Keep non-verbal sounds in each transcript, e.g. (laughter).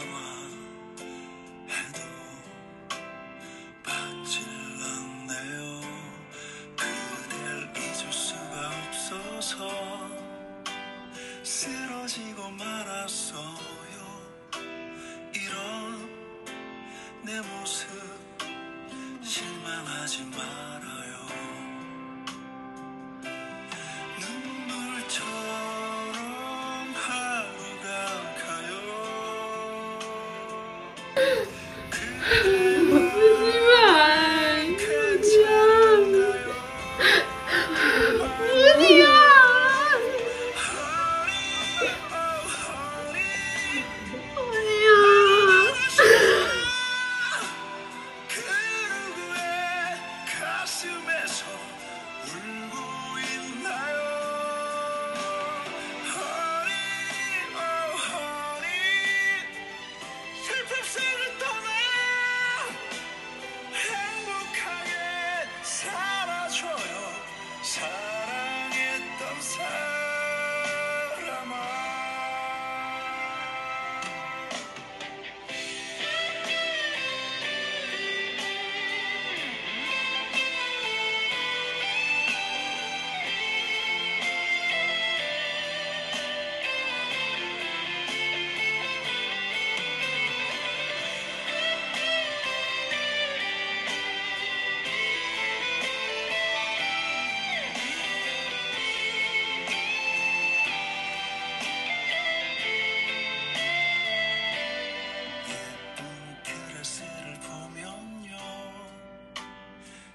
come. Yeah. (laughs)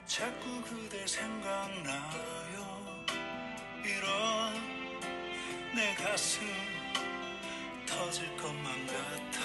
자꾸 그대 생각나요. 이런 내 가슴 터질 것만 같아요